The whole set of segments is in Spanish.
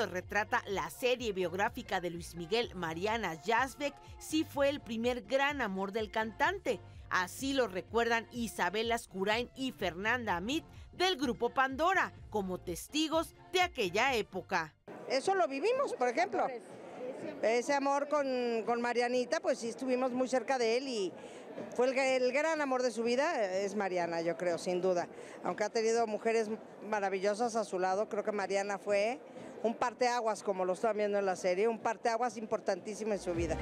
lo retrata la serie biográfica de Luis Miguel, Mariana Jasbeck, sí fue el primer gran amor del cantante. Así lo recuerdan Isabel Ascurain y Fernanda Amit del grupo Pandora como testigos de aquella época. Eso lo vivimos, por ejemplo. Ese amor con, Marianita, pues sí estuvimos muy cerca de él y fue el, el, gran amor de su vida, es Mariana, yo creo, sin duda. Aunque ha tenido mujeres maravillosas a su lado, creo que Mariana fue un parteaguas, como lo están viendo en la serie, un parteaguas importantísimo en su vida.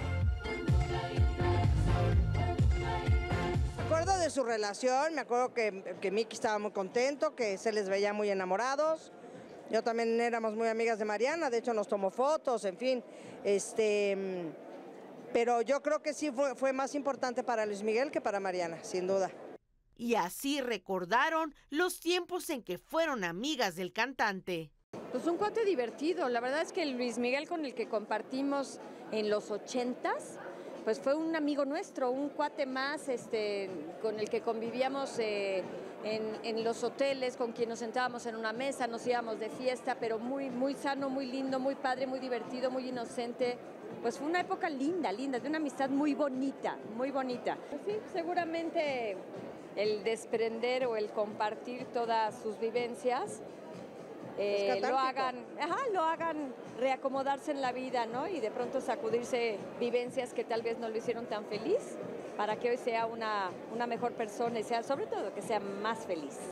Me acuerdo de su relación, me acuerdo que, que Miki estaba muy contento, que se les veía muy enamorados. Yo también éramos muy amigas de Mariana, de hecho nos tomó fotos, en fin. Este, pero yo creo que sí fue, fue más importante para Luis Miguel que para Mariana, sin duda. Y así recordaron los tiempos en que fueron amigas del cantante. Pues un cuate divertido, la verdad es que Luis Miguel con el que compartimos en los ochentas, pues fue un amigo nuestro, un cuate más este, con el que convivíamos eh, en, los hoteles, con quien nos sentábamos en una mesa, nos íbamos de fiesta, pero muy, muy sano, muy lindo, muy padre, muy divertido, muy inocente. Pues fue una época linda, linda, de una amistad muy bonita, muy bonita. Pues sí, seguramente el desprender o el compartir todas sus vivencias eh, lo hagan, lo hagan reacomodarse en la vida, ¿no? Y de pronto sacudirse vivencias que tal vez no lo hicieron tan feliz para que hoy sea una, una mejor persona y sea sobre todo que sea más feliz.